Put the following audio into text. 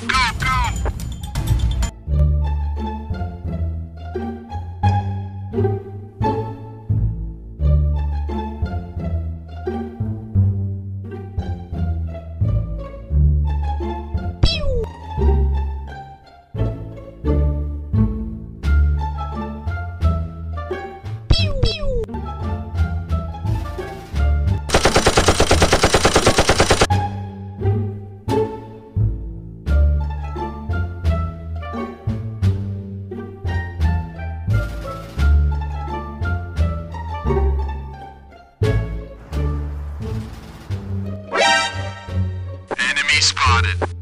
go, go, go. spotted.